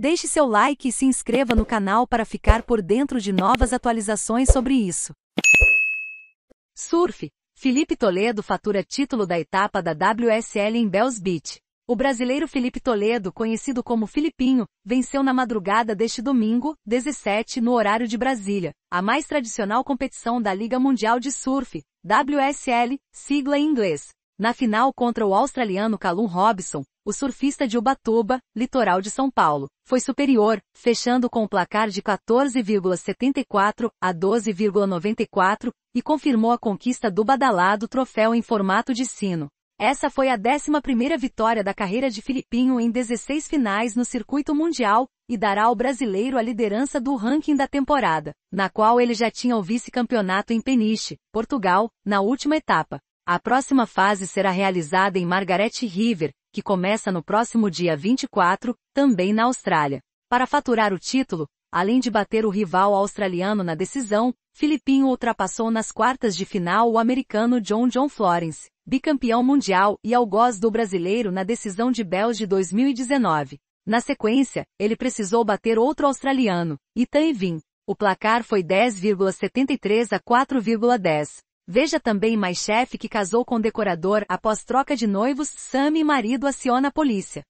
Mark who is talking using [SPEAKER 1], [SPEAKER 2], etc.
[SPEAKER 1] Deixe seu like e se inscreva no canal para ficar por dentro de novas atualizações sobre isso. Surf. Felipe Toledo fatura título da etapa da WSL em Bells Beach. O brasileiro Felipe Toledo, conhecido como Filipinho, venceu na madrugada deste domingo, 17, no horário de Brasília, a mais tradicional competição da Liga Mundial de Surf, WSL, sigla em inglês. Na final contra o australiano Calum Robson, o surfista de Ubatuba, litoral de São Paulo, foi superior, fechando com o placar de 14,74 a 12,94 e confirmou a conquista do badalado troféu em formato de sino. Essa foi a 11ª vitória da carreira de Filipinho em 16 finais no circuito mundial, e dará ao brasileiro a liderança do ranking da temporada, na qual ele já tinha o vice-campeonato em Peniche, Portugal, na última etapa. A próxima fase será realizada em Margaret River, que começa no próximo dia 24, também na Austrália. Para faturar o título, além de bater o rival australiano na decisão, Filipinho ultrapassou nas quartas de final o americano John John Florence bicampeão mundial e algoz do brasileiro na decisão de Bells de 2019. Na sequência, ele precisou bater outro australiano, Ethan Evin. O placar foi 10,73 a 4,10. Veja também mais chefe que casou com decorador após troca de noivos, Sam e marido aciona a polícia.